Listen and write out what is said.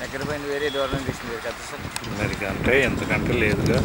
దగ్గర పోయింది వేరే దూరం తీసుకుంది కదా సార్? మరి అంటే ఎంతకంటే లేదుగా.